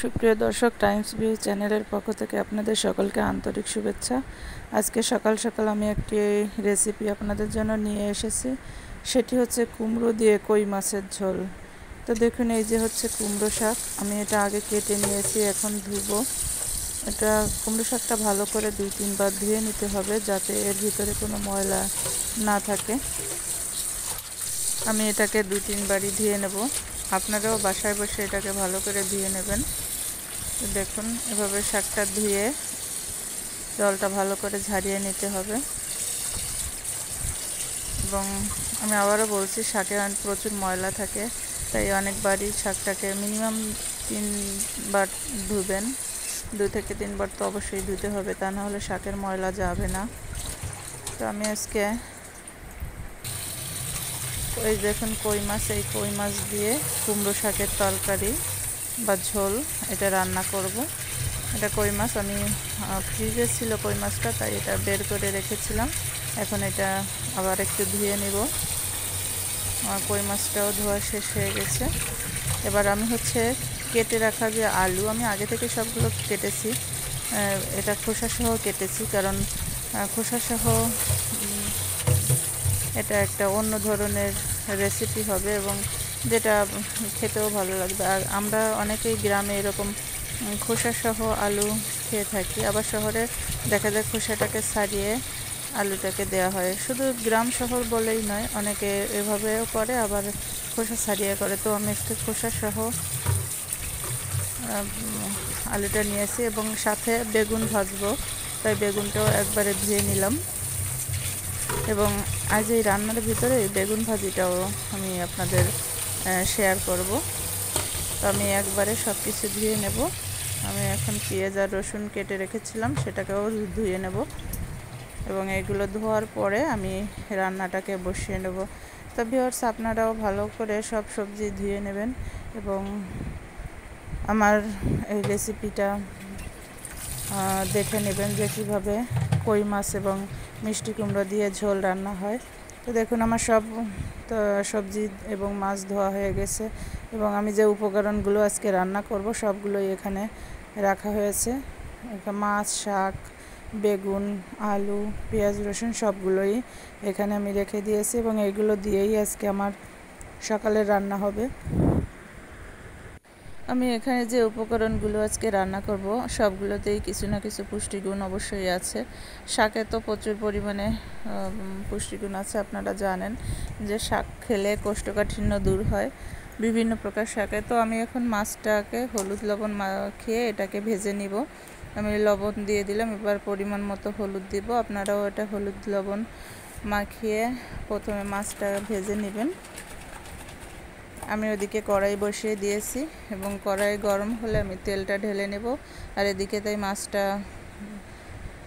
সুপ্রিয় দর্শক, Times view চ্যানেলের পক্ষ থেকে আপনাদের সকলকে আন্তরিক শুভেচ্ছা। আজকে সকাল সকাল আমি একটি রেসিপি আপনাদের জন্য নিয়ে এসেছি। সেটি হচ্ছে কুমড়ো দিয়ে কই মাছের ঝোল। তো দেখুন, এই যে হচ্ছে কুমড়ো শাক। আমি এটা আগে কেটে নিয়েছি, এখন ধুবো। এটা কুমড়ো শাকটা ভালো করে দুই তিনবার ধুয়ে নিতে হবে যাতে এর ভিতরে কোনো ময়লা না থাকে। আমি এটাকে দুই তিনবারই ধুয়ে নেব। আপনারাও বাসায় বসে এটাকে ভালো করে ধুয়ে নেবেন। দেখুন, এভাবে শাকটা ধুয়ে জলটা ভালো করে ঝারিয়ে নিতে হবে। এবং আমি আবারও বলছি, শাকে প্রচুর ময়লা থাকে, তাই অনেকবারই শাকটাকে মিনিমাম তিনবার ধুবেন। দু থেকে তিনবার তো অবশ্যই ধুতে হবে, তা না হলে শাকের ময়লা যাবে না। তো আমি আজকে ওই দেখুন কই মাছ, এই কই মাছ দিয়ে কুমড়ো শাকের তরকারি বা ঝোল এটা রান্না করব। এটা কই মাছ, আমি ফ্রিজে ছিল কই মাছটা, তাই এটা বের করে রেখেছিলাম। এখন এটা আবার একটু ধুয়ে নিব। কই মাছটাও ধোয়া শেষ হয়ে গেছে। এবার আমি হচ্ছে কেটে রাখা যে আলু, আমি আগে থেকে সবগুলো কেটেছি। এটা খোসাসহ কেটেছি, কারণ খোসাসহ এটা একটা অন্য ধরনের রেসিপি হবে এবং যেটা খেতেও ভালো লাগবে। আর আমরা অনেকেই গ্রামে এরকম খোসাসহ আলু খেয়ে থাকি। আবার শহরে দেখা যায় খোসাটাকে ছাড়িয়ে আলুটাকে দেওয়া হয়। শুধু গ্রাম শহর বলেই নয়, অনেকে এভাবেও করে, আবার খোসা ছাড়িয়ে করে। তো আমি একটু খোসাসহ আলুটা নিয়েছি এবং সাথে বেগুন ভাজবো। তাই বেগুনটাও একবারে ধুয়ে নিলাম। এবং আজ এই রান্নার ভিতরে বেগুন ভাজিটাও আমি আপনাদের শেয়ার করব। তো আমি একবারে সব কিছু ধুয়ে নেব। আমি এখন পেঁয়াজ আর রসুন কেটে রেখেছিলাম, সেটাকেও ধুয়ে নেব। এবং এগুলো ধোয়ার পরে আমি রান্নাটাকে বসিয়ে নেব। তো ভিওর্স আপনারাও ভালো করে সব সবজি ধুয়ে নেবেন এবং আমার এই রেসিপিটা দেখে নেবেন যে কীভাবে কই মাছ এবং মিষ্টি কুমড়ো দিয়ে ঝোল রান্না হয়। তো দেখুন, আমার সব সবজি এবং মাছ ধোয়া হয়ে গেছে এবং আমি যে উপকরণগুলো আজকে রান্না করব, সবগুলোই এখানে রাখা হয়েছে। মাছ, শাক, বেগুন, আলু, পেঁয়াজ, রসুন সবগুলোই এখানে আমি রেখে দিয়েছি এবং এইগুলো দিয়েই আজকে আমার সকালের রান্না হবে। আমি এখানে যে উপকরণগুলো আজকে রান্না করব, সবগুলোতেই কিছু না কিছু পুষ্টিগুণ অবশ্যই আছে। শাকে তো প্রচুর পরিমাণে পুষ্টিগুণ আছে, আপনারা জানেন যে শাক খেলে কোষ্ঠকাঠিন্য দূর হয়। বিভিন্ন প্রকার শাকে তো আমি এখন মাছটাকে, হলুদ লবণ মাখিয়ে এটাকে ভেজে নিব। আমি লবণ দিয়ে দিলাম, এবার পরিমাণ মতো হলুদ দিব। আপনারাও এটা হলুদ লবণ মাখিয়ে প্রথমে মাছটা ভেজে নেবেন। আমি ওদিকে কড়াই বসিয়ে দিয়েছি এবং কড়াই গরম হলে আমি তেলটা ঢেলে নেব। আর এদিকে তাই মাছটা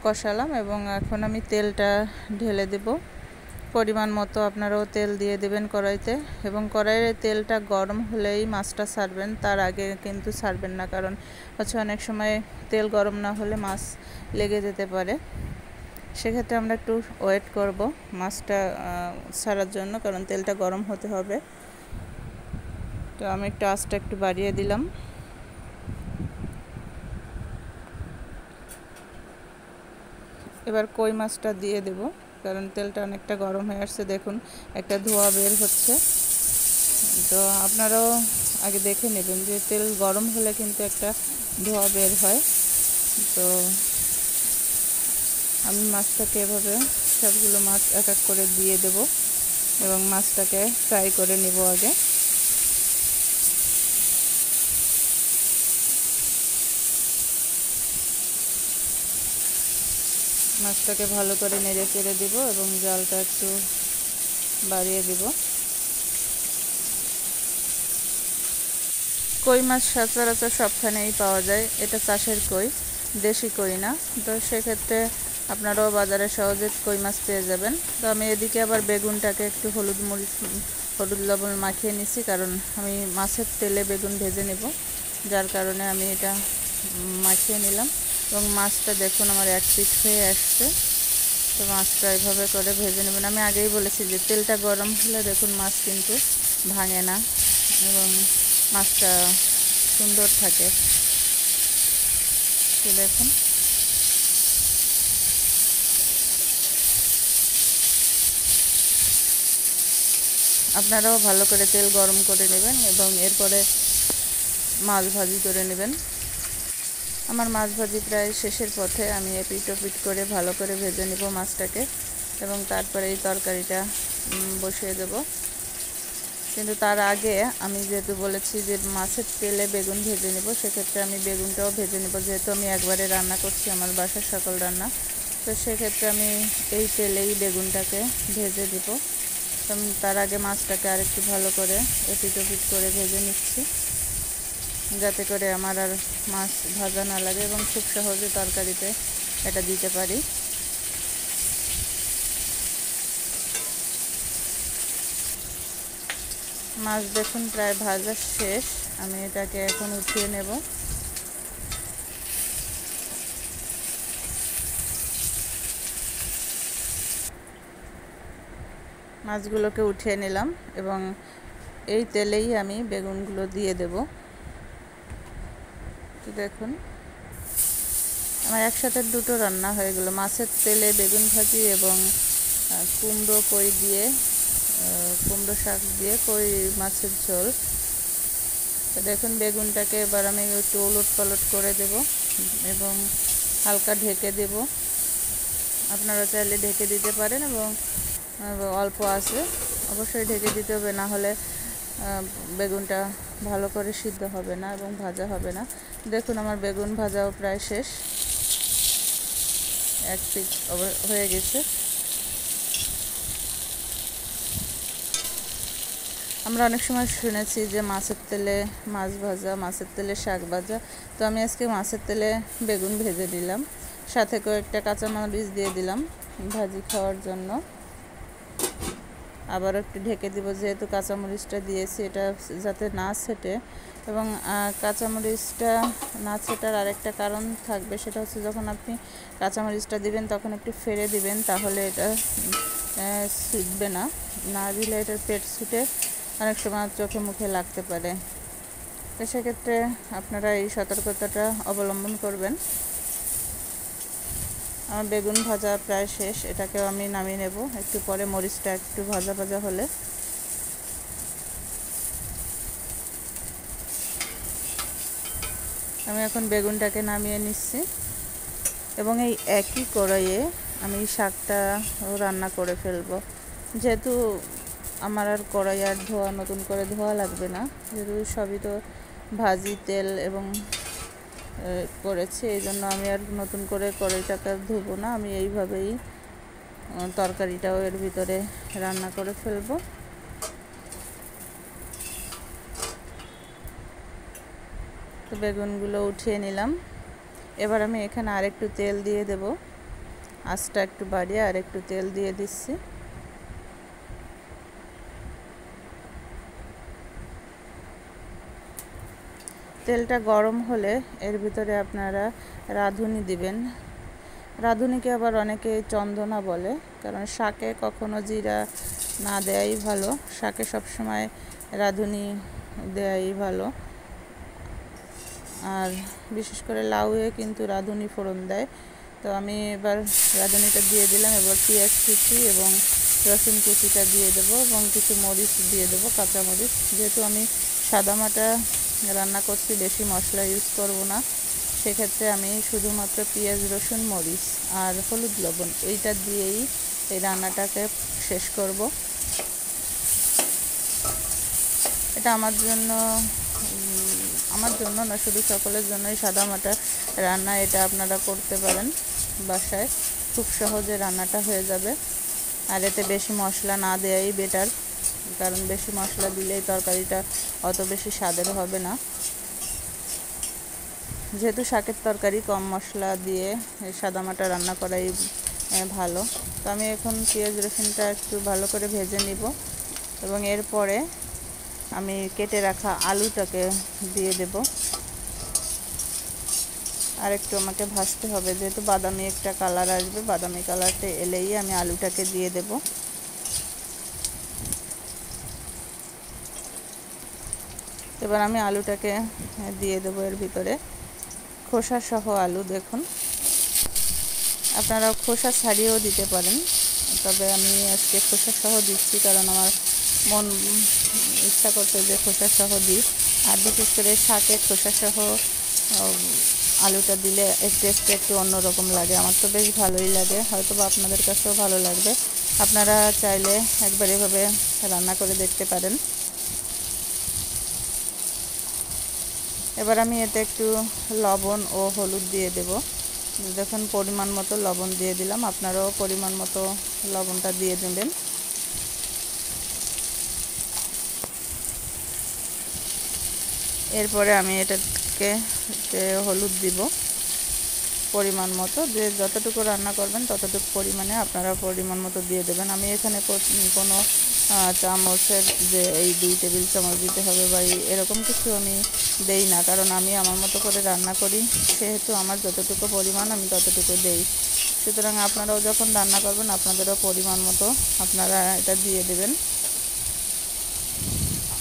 কষালাম এবং এখন আমি তেলটা ঢেলে দেব। পরিমাণ মতো আপনারাও তেল দিয়ে দেবেন কড়াইতে এবং কড়াইয়ের তেলটা গরম হলেই মাছটা সারবেন, তার আগে কিন্তু সারবেন না কারণ হচ্ছে অনেক সময় তেল গরম না হলে মাছ লেগে যেতে পারে। সেক্ষেত্রে আমরা একটু ওয়েট করব মাছটা সারার জন্য কারণ তেলটা গরম হতে হবে। তো আমি একটু আঁচটা একটু বাড়িয়ে দিলাম। এবার কই মাছটা দিয়ে দেব, কারণ তেলটা অনেকটা গরম হয়ে আসছে, দেখুন, একটা ধোয়া বের হচ্ছে। তো আপনারাও আগে দেখে নেবেন যে তেল গরম হলে কিন্তু একটা ধোয়া বের হয়। তো আমি মাছটাকে এভাবে সবগুলো মাছ এক এক করে দিয়ে দেব এবং মাছটাকে ফ্রাই করে নেব আগে। মাছটাকে ভালো করে নেড়ে চেড়ে দিব এবং জালটা একটু বাড়িয়ে দিব। কই মাছ সচরাচর সবখানেই পাওয়া যায়, এটা চাষের কই, দেশি কই না। তো সেক্ষেত্রে আপনারাও বাজারে সহজে কই মাছ পেয়ে যাবেন। তো আমি এদিকে আবার বেগুনটাকে একটু হলুদ মরিচ, হলুদ লবণ মাখিয়ে নিছি কারণ আমি মাছের তেলে বেগুন ভেজে নেব, যার কারণে আমি এটা মাখিয়ে নিলাম। এবং মাছটা দেখুন, আমার এক পিট হয়ে আসছে। তো মাছটা এইভাবে করে ভেজে নেবেন। আমি আগেই বলেছি যে তেলটা গরম হলে দেখুন মাছ কিন্তু ভাঙে না এবং মাছটা সুন্দর থাকে। তো দেখুন। আপনারাও ভালো করে তেল গরম করে নেবেন এবং এরপরে মাছ ভাজি করে নেবেন। আমার মাছ ভাজি প্রায় শেষের পথে আমি এপিট ওপিট করে ভালো করে ভেজে নেব মাছটাকে এবং তারপরে এই তরকারিটা বসিয়ে দেব। কিন্তু তার আগে আমি যেহেতু বলেছি যে মাছের তেলে বেগুন ভেজে নেব, সেক্ষেত্রে আমি বেগুনটাও ভেজে নেব। যেহেতু আমি একবারে রান্না করছি আমার বাসার সকল রান্না, তো সেক্ষেত্রে আমি এই তেলেই বেগুনটাকে ভেজে দেবো তার আগে মাছটাকে আরেকটু ভালো করে এপিট ওপিট করে ভেজে নিচ্ছি। যাতে করে আমার আর মাছ ভাজা না লাগে এবং খুব সহজে তরকারিতে এটা দিতে পারি। মাছ দেখুন প্রায় ভাজা শেষ। আমি এটাকে এখন উঠিয়ে নেব। মাছগুলোকে উঠিয়ে নিলাম এবং এই তেলেই আমি বেগুনগুলো দিয়ে দেব। তো দেখুন। আমার একসাথে দুটো রান্না হয়ে গেলো। মাছের তেলে বেগুন ভাজি এবং কুমড়ো কই দিয়ে কুমড়ো শাক দিয়ে কই মাছের ঝোল। তো দেখুন বেগুনটাকে এবার আমি একটু ওলট পালট করে দেব এবং হালকা ঢেকে দেব। আপনারা চাইলে ঢেকে দিতে পারেন এবং অল্প আছে। অবশ্যই ঢেকে দিতে হবে, না হলে বেগুনটা ভালো করে সিদ্ধ হবে না এবং ভাজা হবে না। দেখুন আমার বেগুন ভাজাও প্রায় শেষ। এক পিট হয়ে গেছে। আমরা অনেক সময় শুনেছি যে মাছের তেলে মাছ ভাজা, মাছের তেলে শাক ভাজা। তো আমি আজকে মাছের তেলে বেগুন ভেজে দিলাম সাথে কয়েকটা কাঁচামরিচ দিয়ে দিলাম ভাজি খাওয়ার জন্য। আবার একটু ঢেকে দিব, যেহেতু কাঁচামরিচটা দিয়েছি, এটা যাতে না ছেটে। এবং কাঁচামরিচটা না ছেটার আরেকটা কারণ থাকবে, সেটা হচ্ছে যখন আপনি কাঁচামরিচটা দিবেন, তখন একটু ফেরে দিবেন, তাহলে এটা ছুটবে না। না দিলে এটার পেট ছুটে অনেক সময় চোখে মুখে লাগতে পারে। তো সেক্ষেত্রে আপনারা এই সতর্কতাটা অবলম্বন করবেন। আমার বেগুন ভাজা প্রায় শেষ, এটাকেও আমি নামিয়ে নেব। একটু পরে মরিচটা একটু ভাজা ভাজা হলে। আমি এখন বেগুনটাকে নামিয়ে নিচ্ছি। এবং এই একই কড়াইয়ে আমি শাকটা রান্না করে ফেলব। যেহেতু আমার আর কড়াই আর ধোয়া, নতুন করে ধোয়া লাগবে না, যেহেতু সবই তো ভাজি, তেল এবং করেছি, এই জন্য আমি আর নতুন করে কড়াইটাকে ধুবো না। আমি এইভাবেই তরকারিটাও এর ভিতরে রান্না করে ফেলব। তো বেগুনগুলো উঠিয়ে নিলাম। এবার আমি এখানে আরেকটু তেল দিয়ে দেব। আঁচটা একটু বাড়িয়ে আর একটু তেল দিয়ে দিচ্ছি। তেলটা গরম হলে এর ভিতরে আপনারা রাঁধুনি দিবেন। রাঁধুনিকে আবার অনেকে চন্দনা বলে, কারণ শাকে কখনো জিরা না দেয়াই ভালো। শাকে সবসময় রাঁধুনি দেয়াই ভালো। আর বিশেষ করে লাউয়ে কিন্তু রাঁধুনি ফোড়ন দেয়। তো আমি এবার রাঁধুনিটা দিয়ে দিলাম, এবার পেঁয়াজ কুচি এবং রসুন কুচিটা দিয়ে দেবো এবং কিছু মরিচ দিয়ে দেবো কাঁচা মরিচ যেহেতু আমি সাদামাটা রান্না করছি, বেশি মশলা ইউজ করব না। সেক্ষেত্রে আমি শুধুমাত্র পেঁয়াজ, রসুন, মরিচ আর হলুদ লবণ এইটা দিয়েই এই রান্নাটাকে শেষ করব। এটা আমার জন্য আমার জন্য না, শুধু সকলের জন্যই সাদা মাটা রান্না, এটা আপনারা করতে পারেন বাসায়। খুব সহজে রান্নাটা হয়ে যাবে। আর এতে বেশি মশলা না দেওয়াই বেটার কারণ বেশি মশলা দিলেই তরকারিটা অত বেশি স্বাদের হবে না। যেহেতু শাকের তরকারি, কম মশলা দিয়ে সাদামাটা রান্না করাই ভালো। তো আমি এখন পেঁয়াজ রসুনটা একটু ভালো করে ভেজে নিব এবং এরপরে আমি কেটে রাখা আলুটাকে দিয়ে দেব। আর একটু আমাকে ভাজতে হবে, যেহেতু বাদামি একটা কালার আসবে, বাদামি কালারটা এলেই আমি আলুটাকে দিয়ে দেব। এবার আমি আলুটাকে দিয়ে দেবো এর ভিতরে। খোসা সহ আলু, দেখুন। আপনারা খোসা ছাড়িয়েও দিতে পারেন, তবে আমি আজকে খোসা সহ দিচ্ছি কারণ আমার মন ইচ্ছা করতে যে খোসা সহ দিই। আর বিশেষ করে শাকে খোসা সহ আলুটা দিলে এর টেস্টটা একটু অন্যরকম লাগে। আমার তো বেশ ভালোই লাগে হয়তো বা আপনাদের কাছেও ভালো লাগবে। আপনারা চাইলে একবার এভাবে রান্না করে দেখতে পারেন। এবার আমি এতে একটু লবণ ও হলুদ দিয়ে দেব। দেখুন, পরিমাণ মতো লবণ দিয়ে দিলাম। আপনারাও পরিমাণ মতো লবণটা দিয়ে দেবেন। এরপরে আমি এটাকে হলুদ দিব। পরিমাণ মতো যে যতটুকু রান্না করবেন ততটুকু পরিমাণে আপনারা পরিমাণ মতো দিয়ে দেবেন। আমি এখানে কোনো চামচের যে এই দুই টেবিল চামচ দিতে হবে বা এরকম কিছু আমি দেই না। কারণ আমি আমার মতো করে রান্না করি, সেহেতু আমার যতটুকু পরিমাণ আমি ততটুকু দেই। সুতরাং আপনারাও যখন রান্না করবেন, আপনাদেরও পরিমাণ মতো আপনারা এটা দিয়ে দেবেন।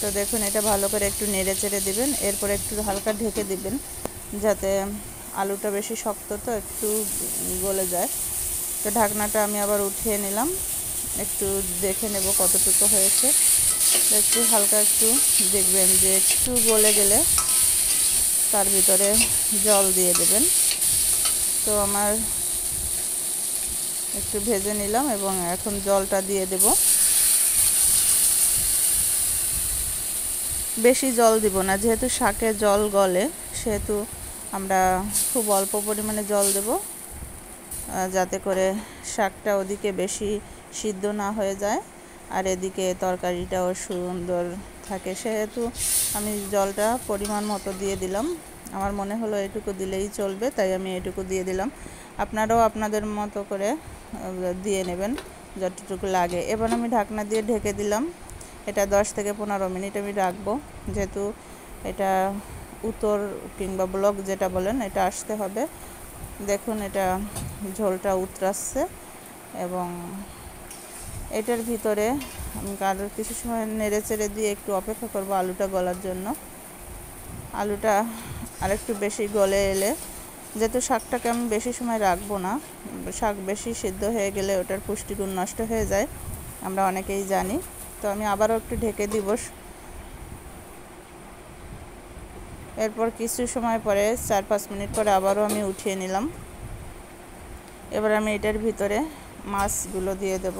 তো দেখুন, এটা ভালো করে একটু নেড়ে চেড়ে দেবেন, এরপর একটু হালকা ঢেকে দিবেন, যাতে আলুটা বেশি শক্ত তো একটু গলে যায়। তো ঢাকনাটা আমি আবার উঠিয়ে নিলাম। একটু দেখে নেব কতটুকু হয়েছে। একটু হালকা একটু দেখবেন যে একটু গলে গেলে তার ভিতরে জল দিয়ে দেবেন। তো আমার একটু ভেজে নিলাম এবং এখন জলটা দিয়ে দেব। বেশি জল দিব না, যেহেতু শাকে জল গলে, সেহেতু আমরা খুব অল্প পরিমাণে জল দেব যাতে করে শাকটা ওদিকে বেশি সিদ্ধ না হয়ে যায়। আর এদিকে তরকারিটাও সুন্দর থাকে। সেহেতু আমি জলটা পরিমাণ মতো দিয়ে দিলাম। আমার মনে হলো এটুকু দিলেই চলবে, তাই আমি এটুকু দিয়ে দিলাম। আপনারাও আপনাদের মতো করে দিয়ে নেবেন যতটুকু লাগে। এবার আমি ঢাকনা দিয়ে ঢেকে দিলাম। এটা দশ থেকে পনেরো মিনিট আমি রাখব। যেহেতু এটা উত্তর কিংবা ব্লক যেটা বলেন, এটা আসতে হবে। দেখুন, এটা ঝোলটা উতরাচ্ছে এবং এটার ভিতরে আমি আর কিছু সময় নেড়ে চেড়ে দিয়ে একটু অপেক্ষা করব আলুটা গলার জন্য। আলুটা আরেকটু বেশি গলে এলে, যেহেতু শাকটাকে আমি বেশি সময় রাখব না, শাক বেশি সিদ্ধ হয়ে গেলে ওটার পুষ্টিগুণ নষ্ট হয়ে যায়, আমরা অনেকেই জানি। তো আমি আবারও একটু ঢেকে দিব। এরপর কিছু সময় পরে, চার পাঁচ মিনিট পরে আবারও আমি উঠিয়ে নিলাম। এবার আমি এটার ভিতরে মাছগুলো দিয়ে দেব।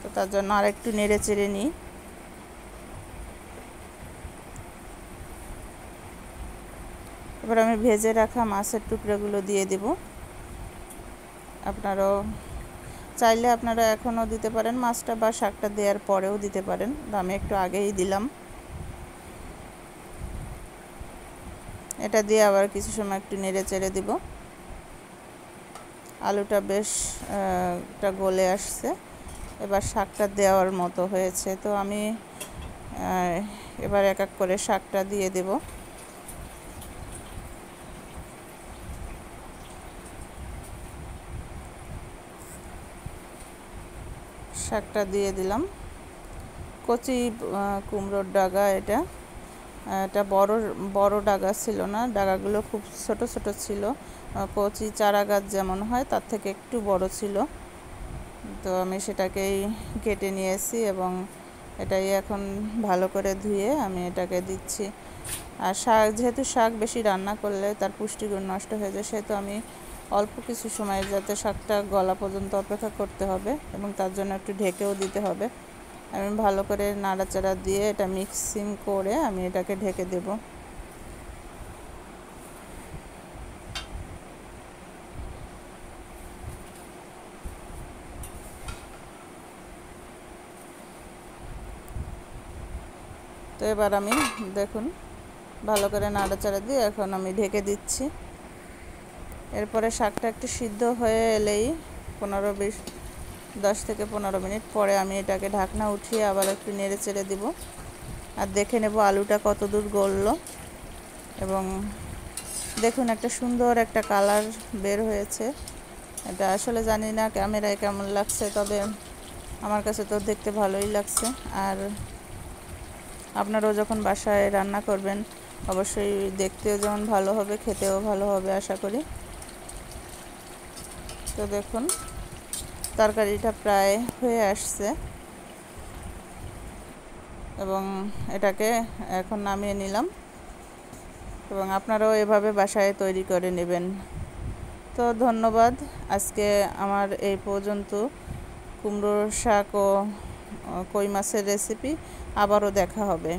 তো তার জন্য আর একটু নেড়ে চেড়ে নিই। এবার আমি ভেজে রাখা মাছের টুকরোগুলো দিয়ে দেব। আপনারাও চাইলে আপনারা এখনও দিতে পারেন মাছটা বা শাকটা দেওয়ার পরেও দিতে পারেন। আমি একটু আগেই দিলাম। এটা দিয়ে আবার কিছু সময় একটু নেড়ে চেড়ে দিব। আলুটা বেশ একটা গলে আসছে। এবার শাকটা দেওয়ার মতো হয়েছে। তো আমি এবার এক এক করে শাকটা দিয়ে দেব। শাকটা দিয়ে দিলাম। কচি কুমড়োর ডাগা এটা। এটা বড় বড় ডাগা ছিল না। ডাগাগুলো খুব ছোট ছোট ছিল। কচি চারা গাছ যেমন হয়, তার থেকে একটু বড় ছিল। তো আমি সেটাকেই কেটে নিয়েছি এবং এটাই এখন ভালো করে ধুয়ে আমি এটাকে দিচ্ছি। আর শাক, যেহেতু শাক বেশি রান্না করলে তার পুষ্টিগুণ নষ্ট হয়ে যায়, সেহেতু আমি অল্প কিছু সময় যাতে শাকটা গলা পর্যন্ত অপেক্ষা করতে হবে এবং তার জন্য একটু ঢেকেও দিতে হবে। আমি ভালো করে নাড়াচাড়া দিয়ে এটা মিক্সিং করে আমি এটাকে ঢেকে দেব। তো এবার আমি দেখুন, ভালো করে নাড়াচাড়া দিয়ে এখন আমি ঢেকে দিচ্ছি। এরপরে শাকটা একটু সিদ্ধ হয়ে এলেই পনেরো বিশ, দশ থেকে পনেরো মিনিট পরে আমি এটাকে ঢাকনা উঠিয়ে আবার একটু নেড়ে চেড়ে দিব। আর দেখে নেব আলুটা কত দূর গলল। এবং দেখুন একটা সুন্দর একটা কালার বের হয়েছে। এটা আসলে জানি না ক্যামেরায় কেমন লাগছে, তবে আমার কাছে তো দেখতে ভালোই লাগছে। আর আপনারাও যখন বাসায় রান্না করবেন, অবশ্যই দেখতেও যেমন ভালো হবে, খেতেও ভালো হবে, আশা করি। তো দেখুন, তরকারিটা প্রায় হয়ে আসছে। এবং এটাকে এখন নামিয়ে নিলাম। এবং আপনারাও এভাবে বাসায় তৈরি করে নেবেন। তো ধন্যবাদ। আজকে আমার এই পর্যন্ত কুমড়োর শাক ও কই মাছের রেসিপি আবারও দেখা হবে।